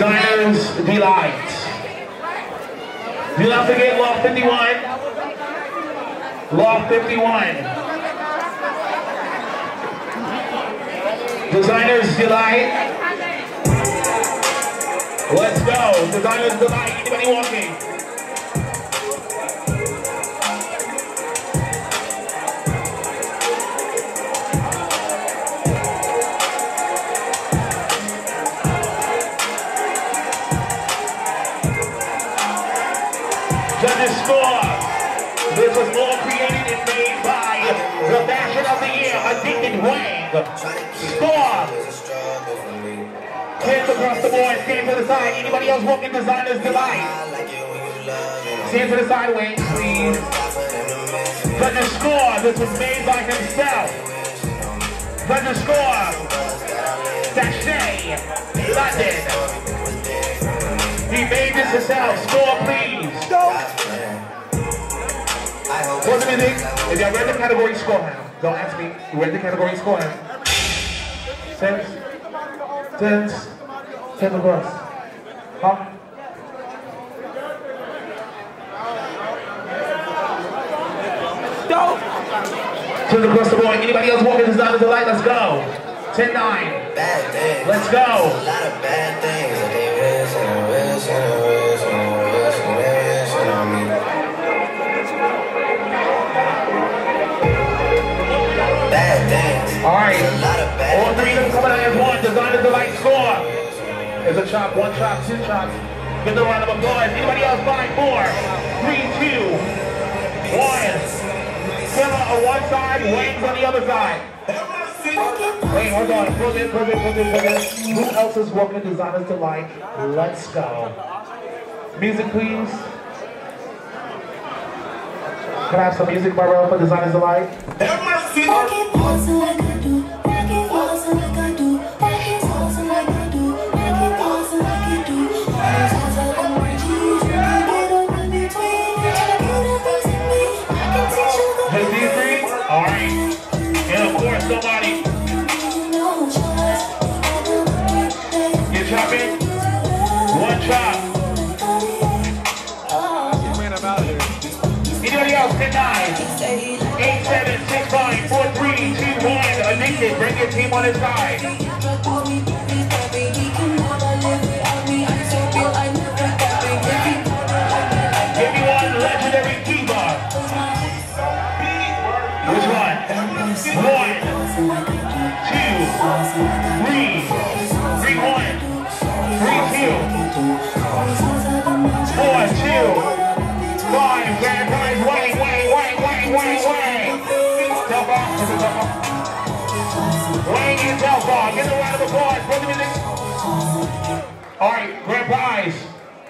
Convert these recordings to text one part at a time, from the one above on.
Designers Delight. Do not forget Loft 51. Loft 51. Designers Delight. Let's go. Designers Delight. Anybody walking? Judges score. This was all created and made by the fashion of the year, Addicted Wang. Score. Hands across the board, stand to the side. Anybody else walking designers delight? Stand to the side, Wayne, please. Judges score. This was made by himself. Judges score. Sachet, London. He made this himself. Score, please. The? If y'all read the category, score him. Don't ask me. You read the category, score him. Sense. Sense. Ten across. Huh? Go! Ten across the board. Anybody else walking Designers Delight? Let's go. 10 9. Bad things. Let's go. A lot of bad things. All right. All three of them coming out as one. Designers Delight score. It's a chop, one chop, two chops. Give the round of applause. Anybody else find four? Three, two, one. Killer on one side, Wayne's on the other side. Wait, hold on. Put it, put it, put it, put it. Who else is working designers like? Let's go. Music, please. Can I have some music, Barbara, for designers to 8765431, addicted, bring your team on his side. Three, two, three, one, three, two. Wayne and Tell Bob. Give a round of applause for the music. All right, grand prize.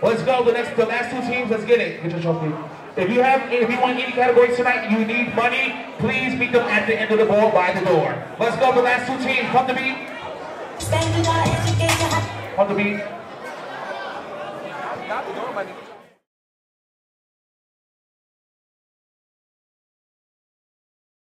Let's go. The next, the last two teams. Let's get it. Get your trophy. If you have, if you want any categories tonight, you need money. Please meet them at the end of the board by the door. Let's go. The last two teams. Come to me. Come to me.